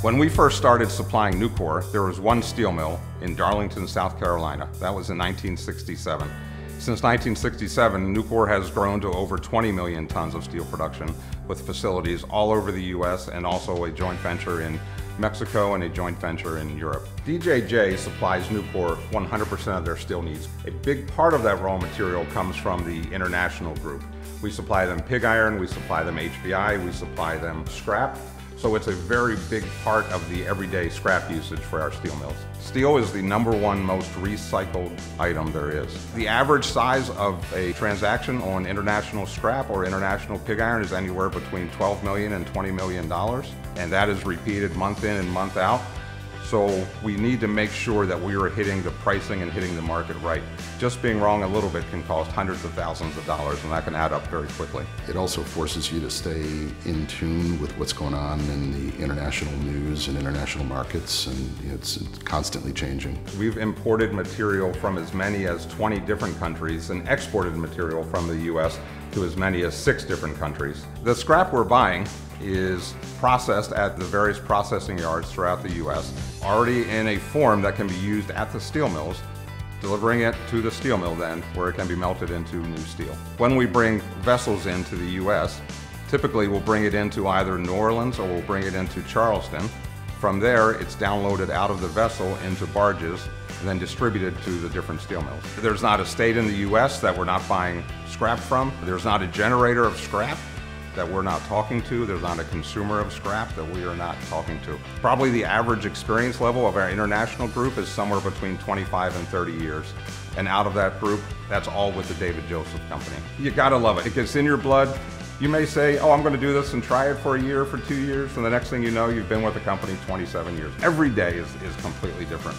When we first started supplying Nucor, there was one steel mill in Darlington, South Carolina. That was in 1967. Since 1967, Nucor has grown to over 20 million tons of steel production with facilities all over the U.S. and also a joint venture in Mexico and a joint venture in Europe. DJJ supplies Nucor 100% of their steel needs. A big part of that raw material comes from the international group. We supply them pig iron, we supply them HBI, we supply them scrap, so it's a very big part of the everyday scrap usage for our steel mills. Steel is the number one most recycled item there is. The average size of a transaction on international scrap or international pig iron is anywhere between 12 million and 20 million dollars, and that is repeated month in and month out. So we need to make sure that we are hitting the pricing and hitting the market right. Just being wrong a little bit can cost hundreds of thousands of dollars and that can add up very quickly. It also forces you to stay in tune with what's going on in the international news and international markets and it's, it's constantly changing. We've imported material from as many as 20 different countries and exported material from the U.S. to as many as six different countries. The scrap we're buying is processed at the various processing yards throughout the U.S., already in a form that can be used at the steel mills, delivering it to the steel mill then, where it can be melted into new steel. When we bring vessels into the U.S., typically we'll bring it into either New Orleans or we'll bring it into Charleston. From there, it's downloaded out of the vessel into barges and then distributed to the different steel mills. There's not a state in the U.S. that we're not buying scrap from. There's not a generator of scrap that we're not talking to. There's not a consumer of scrap that we are not talking to. Probably the average experience level of our international group is somewhere between 25 and 30 years. And out of that group, that's all with the David Joseph Company. You gotta love it. It gets in your blood. You may say, oh, I'm gonna do this and try it for a year, for two years, and the next thing you know, you've been with the company 27 years. Every day is, is completely different.